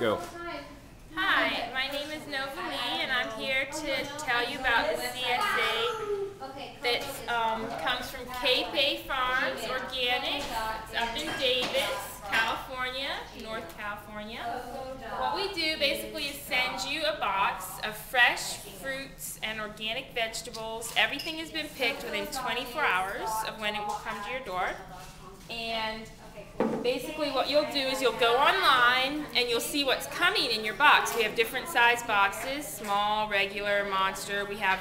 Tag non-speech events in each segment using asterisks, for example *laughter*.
Go. Hi, my name is Novalee, and I'm here to tell you about the CSA that um, comes from Capay Farms Organic. It's up in Davis, California, North California. What we do basically is send you a box of fresh fruits and organic vegetables. Everything has been picked within 24 hours of when it will come to your door. And basically what you'll do is you'll go online and you'll see what's coming in your box. We have different size boxes, small, regular, monster. We have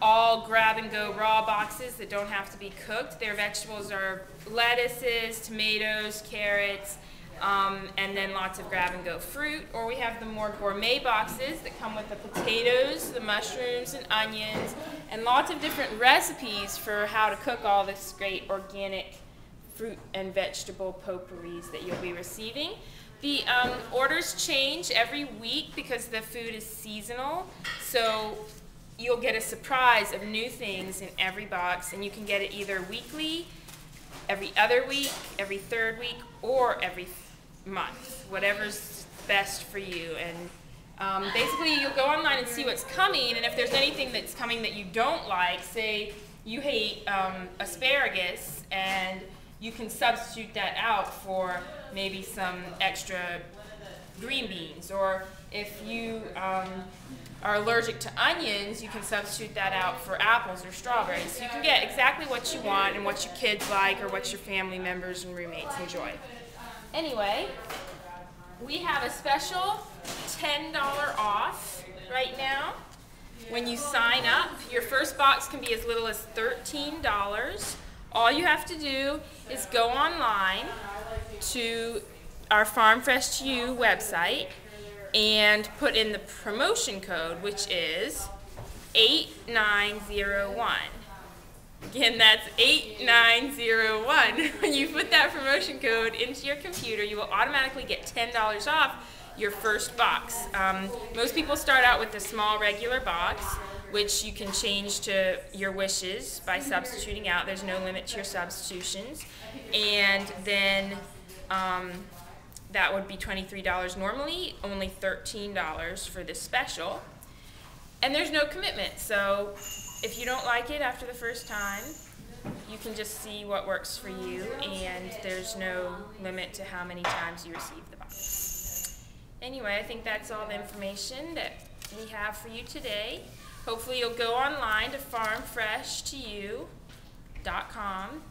all grab and go raw boxes that don't have to be cooked. Their vegetables are lettuces, tomatoes, carrots, um, and then lots of grab and go fruit. Or we have the more gourmet boxes that come with the potatoes, the mushrooms, and onions, and lots of different recipes for how to cook all this great organic fruit and vegetable potpourris that you'll be receiving. The um, orders change every week because the food is seasonal. So you'll get a surprise of new things in every box, and you can get it either weekly, every other week, every third week, or every month, whatever's best for you. And um, basically, you'll go online and see what's coming, and if there's anything that's coming that you don't like, say you hate um, asparagus, and you can substitute that out for maybe some extra green beans. Or if you um, are allergic to onions, you can substitute that out for apples or strawberries. So you can get exactly what you want and what your kids like or what your family members and roommates enjoy. Anyway, we have a special $10 off right now. When you sign up, your first box can be as little as $13. All you have to do is go online to our Farm Fresh to You website and put in the promotion code, which is 8901. Again, that's 8901. *laughs* When you put that promotion code into your computer, you will automatically get $10 off your first box. Um, most people start out with the small regular box which you can change to your wishes by substituting out. There's no limit to your substitutions. And then um, that would be $23 normally, only $13 for this special. And there's no commitment, so if you don't like it after the first time, you can just see what works for you, and there's no limit to how many times you receive the box. Anyway, I think that's all the information that we have for you today. Hopefully you'll go online to farmfreshtoyou.com,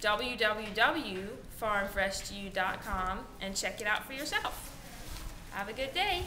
www.farmfreshtoyou.com, and check it out for yourself. Have a good day.